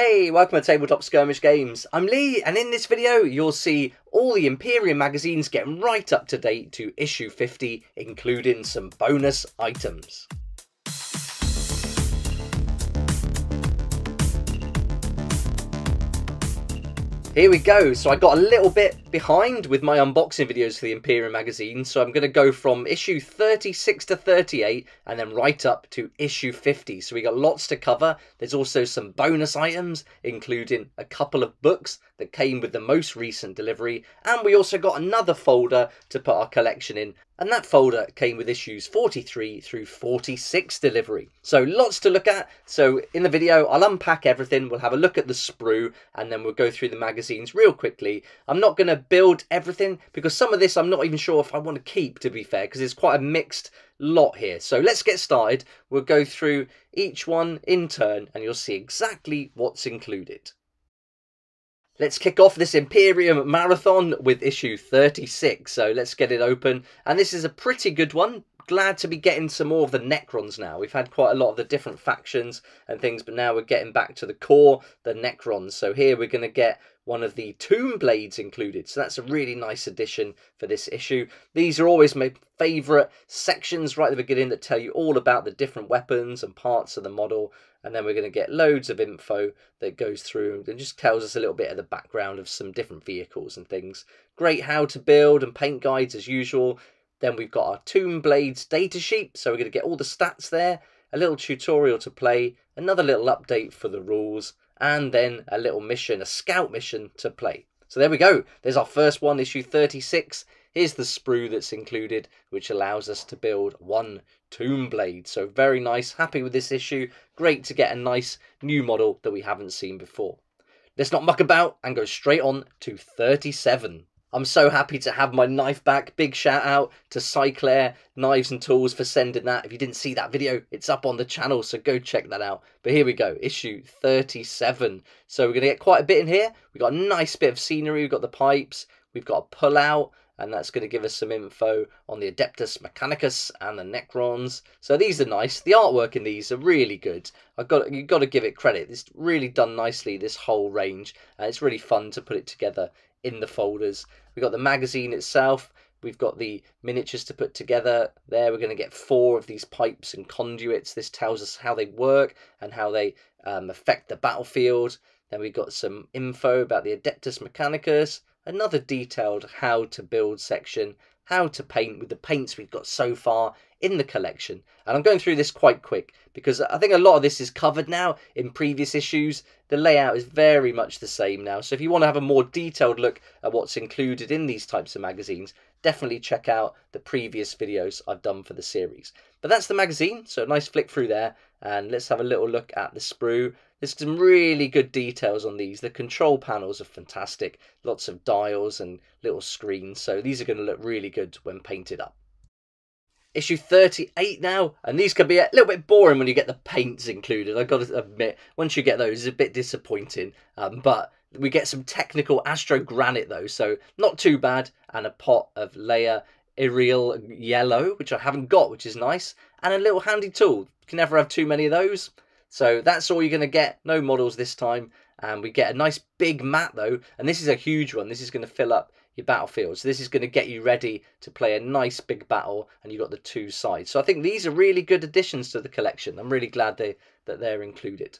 Hey, welcome to Tabletop Skirmish Games. I'm Lee, and in this video, you'll see all the Imperium magazines getting right up to date to issue 50, including some bonus items. Here we go. So I got a little bit behind with my unboxing videos for the Imperium magazine. So I'm going to go from issue 36 to 38 and then right up to issue 50. So we got lots to cover. There's also some bonus items, including a couple of books that came with the most recent delivery. And we also got another folder to put our collection in and that folder came with issues 43 through 46 delivery. So lots to look at. So in the video, I'll unpack everything. We'll have a look at the sprue and then we'll go through the magazines real quickly. I'm not going to build everything because some of this I'm not even sure if I want to keep, to be fair, because it's quite a mixed lot here. So let's get started. We'll go through each one in turn and you'll see exactly what's included. Let's kick off this Imperium Marathon with issue 36. So let's get it open. And this is a pretty good one. Glad to be getting some more of the Necrons now. We've had quite a lot of the different factions and things, but now we're getting back to the core, the Necrons. So here we're going to get one of the Tomb Blades included. So that's a really nice addition for this issue. These are always my favourite sections right at the beginning that tell you all about the different weapons and parts of the model and then we're going to get loads of info that goes through and just tells us a little bit of the background of some different vehicles and things. Great how to build and paint guides as usual. Then we've got our Tomb Blades datasheet, so we're going to get all the stats there, a little tutorial to play, another little update for the rules, and then a little mission, a scout mission to play. So there we go. There's our first one, issue 36. Here's the sprue that's included, which allows us to build one Tomb Blade. So very nice, happy with this issue. Great to get a nice new model that we haven't seen before. Let's not muck about and go straight on to 37. I'm so happy to have my knife back. Big shout out to Cyclaire Knives and Tools for sending that. If you didn't see that video, it's up on the channel, so go check that out. But here we go, issue 37. So we're going to get quite a bit in here. We've got a nice bit of scenery. We've got the pipes. We've got a pull out and that's going to give us some info on the Adeptus Mechanicus and the Necrons. So these are nice. The artwork in these are really good. I've got you've got to give it credit. It's really done nicely. This whole range, it's really fun to put it together in the folders. We've got the magazine itself. We've got the miniatures to put together there. We're going to get four of these pipes and conduits. This tells us how they work and how they um, affect the battlefield. Then we've got some info about the Adeptus Mechanicus, another detailed how to build section, how to paint with the paints we've got so far in the collection. And I'm going through this quite quick because I think a lot of this is covered now in previous issues. The layout is very much the same now. So if you want to have a more detailed look at what's included in these types of magazines, definitely check out the previous videos I've done for the series. But that's the magazine, so a nice flick through there. And let's have a little look at the sprue. There's some really good details on these. The control panels are fantastic. Lots of dials and little screens. So these are going to look really good when painted up. Issue 38 now, and these can be a little bit boring when you get the paints included. I've got to admit, once you get those, it's a bit disappointing. Um, but we get some technical Astrogranite though, so not too bad. And a pot of layer Yriel Yellow, which I haven't got, which is nice. And a little handy tool. You can never have too many of those. So that's all you're going to get. No models this time. And we get a nice big mat though. And this is a huge one. This is going to fill up your battlefield. So this is going to get you ready to play a nice big battle. And you've got the two sides. So I think these are really good additions to the collection. I'm really glad they, that they're included.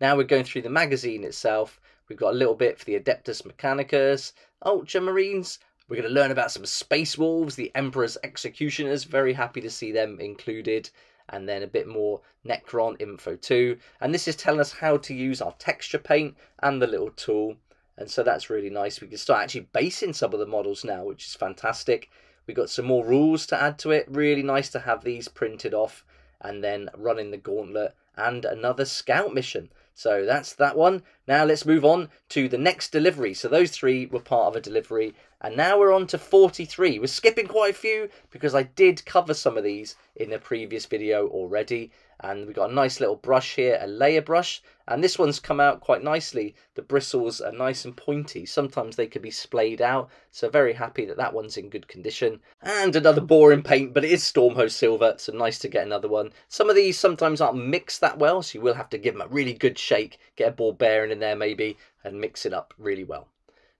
Now we're going through the magazine itself. We've got a little bit for the Adeptus Mechanicus, Ultramarines. We're going to learn about some Space Wolves, the Emperor's Executioners. Very happy to see them included and then a bit more Necron info too. And this is telling us how to use our texture paint and the little tool. And so that's really nice. We can start actually basing some of the models now, which is fantastic. We got some more rules to add to it. Really nice to have these printed off and then running the gauntlet and another scout mission. So that's that one. Now let's move on to the next delivery. So those three were part of a delivery. And now we're on to 43. We're skipping quite a few because I did cover some of these in a previous video already. And we've got a nice little brush here, a layer brush. And this one's come out quite nicely. The bristles are nice and pointy. Sometimes they could be splayed out. So very happy that that one's in good condition. And another boring paint, but it is Stormhost Silver. So nice to get another one. Some of these sometimes aren't mixed that well. So you will have to give them a really good shake, get a ball bearing in there maybe, and mix it up really well.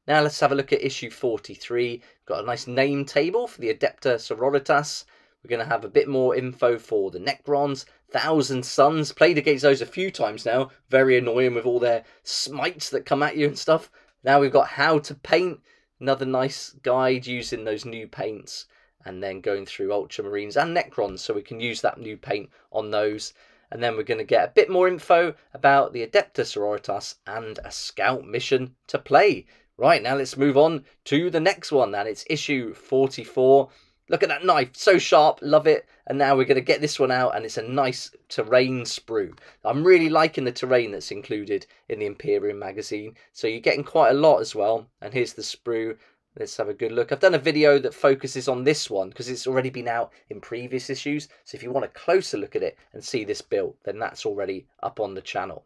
Now let's have a look at issue 43. Got a nice name table for the Adepta Sororitas. We're going to have a bit more info for the Necrons, Thousand Suns. Played against those a few times now. Very annoying with all their smites that come at you and stuff. Now we've got how to paint. Another nice guide using those new paints and then going through Ultramarines and Necrons so we can use that new paint on those. And then we're going to get a bit more info about the Adepta Sororitas and a scout mission to play. Right, now let's move on to the next one, and it's issue 44. Look at that knife, so sharp, love it. And now we're going to get this one out, and it's a nice terrain sprue. I'm really liking the terrain that's included in the Imperium magazine. So you're getting quite a lot as well. And here's the sprue. Let's have a good look. I've done a video that focuses on this one because it's already been out in previous issues. So if you want a closer look at it and see this build, then that's already up on the channel.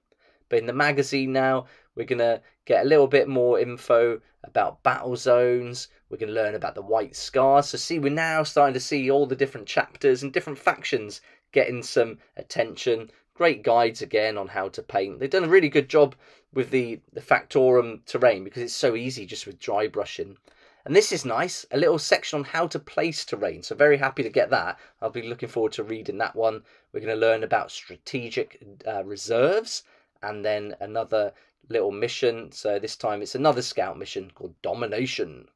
But in the magazine now, we're going to get a little bit more info about battle zones. We're going to learn about the White Scars. So see, we're now starting to see all the different chapters and different factions getting some attention. Great guides again on how to paint. They've done a really good job with the, the Factorum terrain because it's so easy just with dry brushing. And this is nice, a little section on how to place terrain. So very happy to get that. I'll be looking forward to reading that one. We're going to learn about strategic uh, reserves and then another little mission. So this time it's another scout mission called Domination.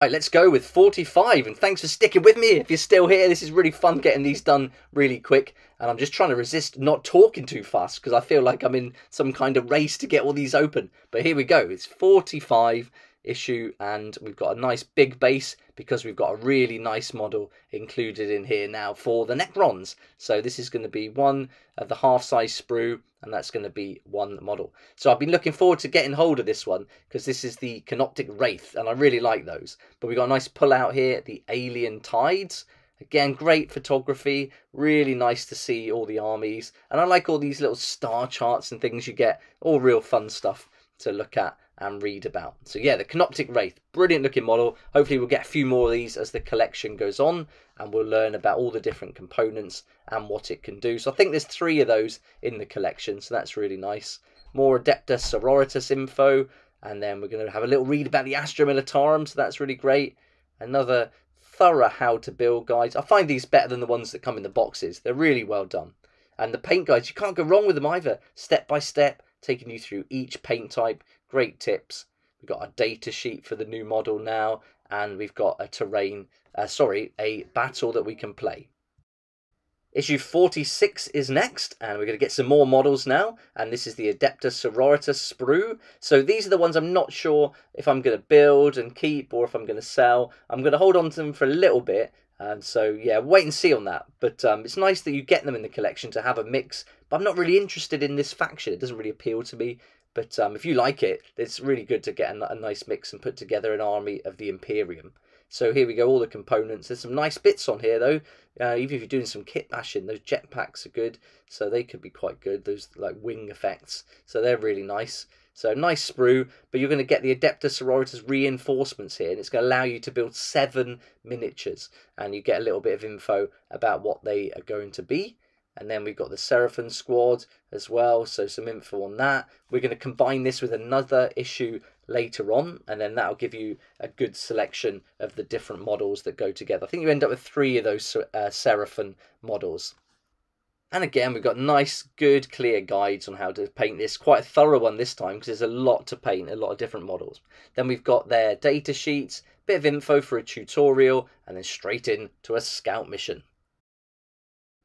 All right, let's go with 45, and thanks for sticking with me. If you're still here, this is really fun getting these done really quick, and I'm just trying to resist not talking too fast because I feel like I'm in some kind of race to get all these open. But here we go. It's 45 issue and we've got a nice big base because we've got a really nice model included in here now for the Necrons. So this is going to be one of the half size sprue and that's going to be one model. So I've been looking forward to getting hold of this one because this is the Canoptek Wraith and I really like those. But we've got a nice pull out here, the Alien Tides. Again, great photography, really nice to see all the armies. And I like all these little star charts and things you get, all real fun stuff to look at and read about. So yeah, the Canoptek Wraith, brilliant looking model. Hopefully we'll get a few more of these as the collection goes on and we'll learn about all the different components and what it can do. So I think there's three of those in the collection, so that's really nice. More Adeptus Sororitas info, and then we're going to have a little read about the Astra Militarum, so that's really great. Another thorough how to build guides. I find these better than the ones that come in the boxes. They're really well done. And the paint guides, you can't go wrong with them either. Step by step, taking you through each paint type. Great tips. We've got a data sheet for the new model now, and we've got a terrain, uh, sorry, a battle that we can play. Issue 46 is next, and we're going to get some more models now, and this is the Adepta Sororitas sprue. So these are the ones I'm not sure if I'm going to build and keep or if I'm going to sell. I'm going to hold on to them for a little bit, and so yeah, wait and see on that. But um, it's nice that you get them in the collection to have a mix, but I'm not really interested in this faction. It doesn't really appeal to me. But um, if you like it, it's really good to get a, a nice mix and put together an army of the Imperium. So here we go, all the components. There's some nice bits on here though. Uh, even if you're doing some kit bashing, those jetpacks are good. So they could be quite good. Those like wing effects. So they're really nice. So nice sprue, but you're going to get the Adepta Sororitas reinforcements here, and it's going to allow you to build seven miniatures, and you get a little bit of info about what they are going to be. And then we've got the Seraphon squad as well, so some info on that. We're going to combine this with another issue later on, and then that'll give you a good selection of the different models that go together. I think you end up with three of those uh, Seraphon models. And again, we've got nice, good, clear guides on how to paint this. Quite a thorough one this time because there's a lot to paint, a lot of different models. Then we've got their data sheets, bit of info for a tutorial, and then straight in to a scout mission.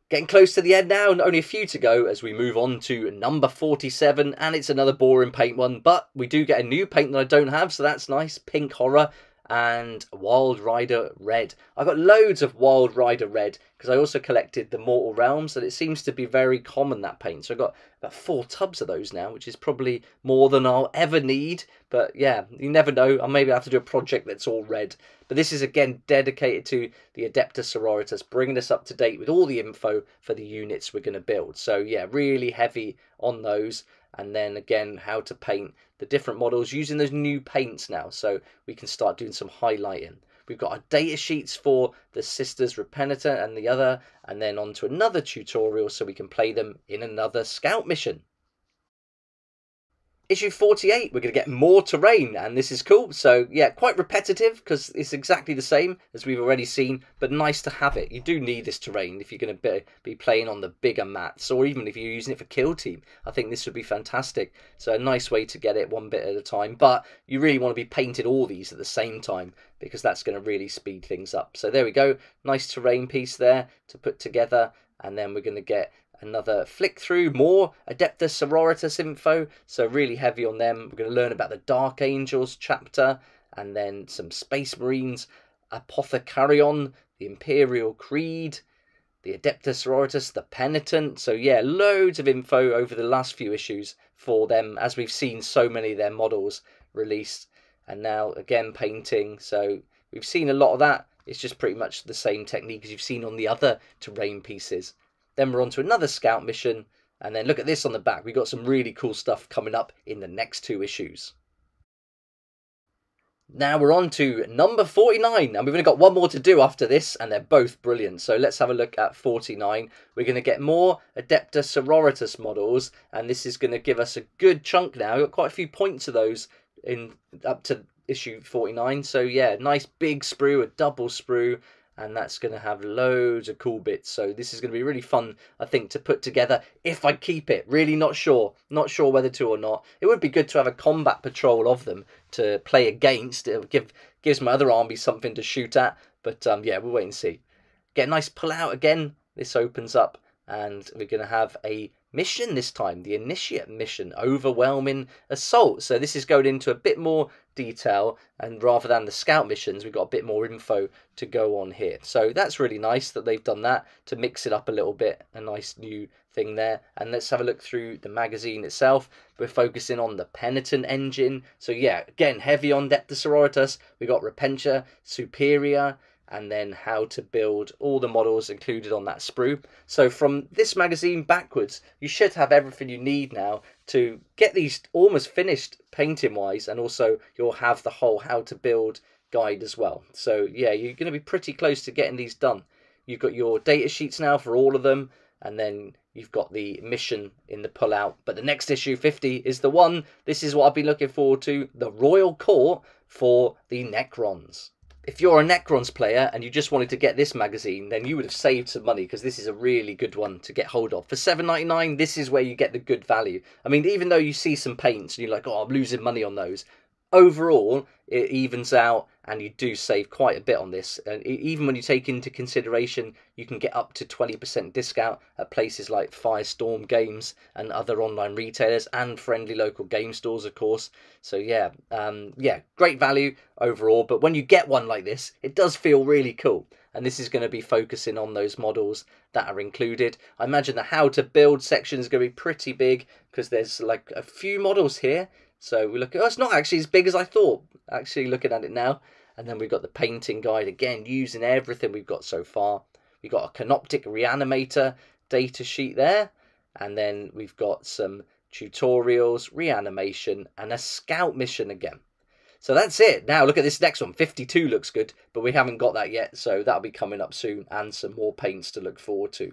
Getting close to the end now, and only a few to go as we move on to number 47, and it's another boring paint one, but we do get a new paint that I don't have, so that's nice. Pink Horror, and Wild Rider Red. I got loads of Wild Rider Red because I also collected the Mortal Realms and it seems to be very common that paint. So I've got about four tubs of those now, which is probably more than I'll ever need. But yeah, you never know. I maybe have to do a project that's all red. But this is again dedicated to the Adepta Sororitas, bringing us up to date with all the info for the units we're going to build. So yeah, really heavy on those and then again how to paint the different models using those new paints now. So we can start doing some highlighting. We've got our data sheets for the sisters repenitent and the other and then on to another tutorial so we can play them in another scout mission issue 48 we're going to get more terrain and this is cool. So yeah quite repetitive because it's exactly the same as we've already seen but nice to have it. You do need this terrain if you're going to be, playing on the bigger mats or even if you're using it for kill team. I think this would be fantastic. So a nice way to get it one bit at a time but you really want to be painted all these at the same time because that's going to really speed things up. So there we go. Nice terrain piece there to put together and then we're going to get another flick through more Adeptus Sororitas info, so really heavy on them. We're going to learn about the Dark Angels chapter, and then some Space Marines, Apothecarion, the Imperial Creed, the Adeptus Sororitas, the Penitent. So yeah, loads of info over the last few issues for them, as we've seen so many of their models released, and now again painting. So we've seen a lot of that. It's just pretty much the same technique as you've seen on the other terrain pieces. Then we're on to another scout mission. And then look at this on the back. We've got some really cool stuff coming up in the next two issues. Now we're on to number 49, and we've only got one more to do after this, and they're both brilliant. So let's have a look at 49. We're going to get more Adeptus Sororitas models, and this is going to give us a good chunk now. We've got quite a few points of those in up to issue 49. So yeah, nice big sprue, a double sprue, and that's going to have loads of cool bits. So this is going to be really fun, I think, to put together if I keep it. Really not sure. Not sure whether to or not. It would be good to have a combat patrol of them to play against. It give, gives my other army something to shoot at. But um, yeah, we'll wait and see. Get a nice pull out again. This opens up and we're going to have a mission this time, the initiate mission, overwhelming assault. So this is going into a bit more detail, and rather than the scout missions, we've got a bit more info to go on here. So that's really nice that they've done that to mix it up a little bit, a nice new thing there. And let's have a look through the magazine itself. We're focusing on the Penitent engine. So yeah, again, heavy on Adeptus Sororitas. We got Repentia, Superior, and then how to build all the models included on that sprue. So from this magazine backwards, you should have everything you need now to get these almost finished painting wise, and also you'll have the whole how to build guide as well. So yeah, you're going to be pretty close to getting these done. You've got your data sheets now for all of them, and then you've got the mission in the pullout. But the next issue, 50, is the one. This is what I've been looking forward to, the Royal Court for the Necrons if you're a Necrons player and you just wanted to get this magazine, then you would have saved some money because this is a really good one to get hold of. For seven ninety nine, this is where you get the good value. I mean, even though you see some paints and you're like, oh, I'm losing money on those, overall it evens out and you do save quite a bit on this. And even when you take into consideration you can get up to 20% discount at places like firestorm games and other online retailers and friendly local game stores of course. So yeah um, yeah great value overall. But when you get one like this it does feel really cool. And this is going to be focusing on those models that are included. I imagine the how to build section is going to be pretty big because there's like a few models here. So we look at, oh, it's not actually as big as I thought, actually looking at it now. And then we've got the painting guide again, using everything we've got so far. We've got a Canoptek reanimator data sheet there. And then we've got some tutorials, reanimation, and a scout mission again. So that's it. Now look at this next one. 52 looks good, but we haven't got that yet. So that'll be coming up soon and some more paints to look forward to.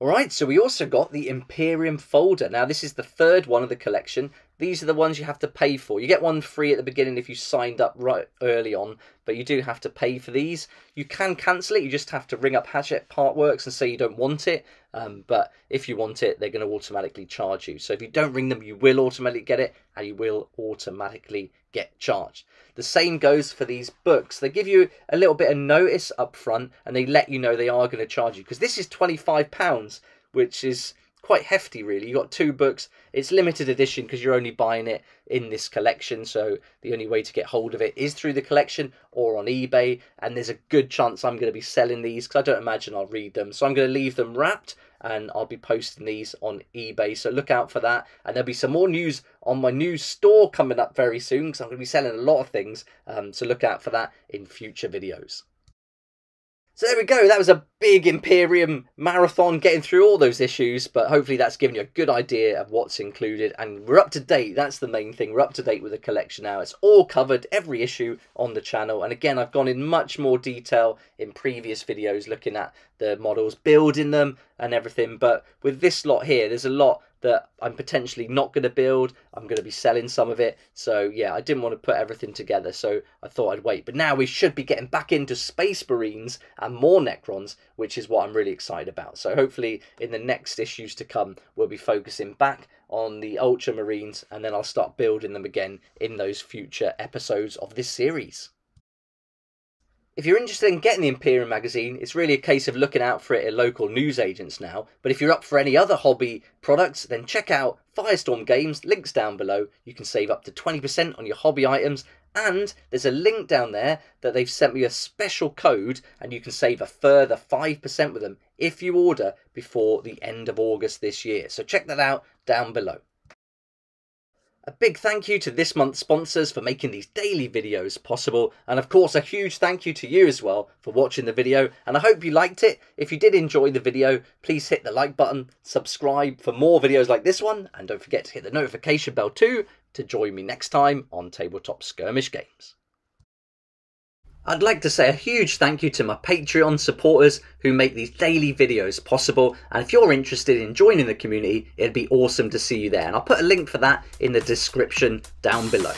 Alright, so we also got the Imperium folder. Now this is the third one of the collection. These are the ones you have to pay for. You get one free at the beginning if you signed up right early on, but you do have to pay for these. You can cancel it. You just have to ring up Hachette Partworks and say you don't want it. Um, but if you want it, they're going to automatically charge you. So if you don't ring them, you will automatically get it and you will automatically get charged. The same goes for these books. They give you a little bit of notice up front and they let you know they are going to charge you because this is £25, which is quite hefty really. You got two books. It's limited edition because you're only buying it in this collection, so the only way to get hold of it is through the collection or on eBay. And there's a good chance I'm going to be selling these because I don't imagine I'll read them. So I'm going to leave them wrapped and I'll be posting these on eBay. So look out for that. And there'll be some more news on my new store coming up very soon because I'm going to be selling a lot of things. Um, so look out for that in future videos. So there we go. That was a big Imperium marathon getting through all those issues, but hopefully that's given you a good idea of what's included. And we're up to date. That's the main thing. We're up to date with the collection now. It's all covered, every issue on the channel. And again, I've gone in much more detail in previous videos looking at the models, building them and everything. But with this lot here, there's a lot that I'm potentially not going to build. I'm going to be selling some of it. So yeah, I didn't want to put everything together. So I thought I'd wait. But now we should be getting back into Space Marines and more Necrons, which is what I'm really excited about. So hopefully in the next issues to come, we'll be focusing back on the Ultramarines and then I'll start building them again in those future episodes of this series. If you're interested in getting the Imperium magazine, it's really a case of looking out for it at local newsagents now. But if you're up for any other hobby products, then check out Firestorm Games, links down below. You can save up to 20% on your hobby items. And there's a link down there that they've sent me a special code, and you can save a further 5% with them if you order before the end of August this year. So check that out down below. A big thank you to this month's sponsors for making these daily videos possible, and of course a huge thank you to you as well for watching the video, and I hope you liked it. If you did enjoy the video, please hit the like button, subscribe for more videos like this one, and don't forget to hit the notification bell too to join me next time on Tabletop Skirmish Games. I'd like to say a huge thank you to my Patreon supporters who make these daily videos possible. And if you're interested in joining the community, it'd be awesome to see you there. And I'll put a link for that in the description down below.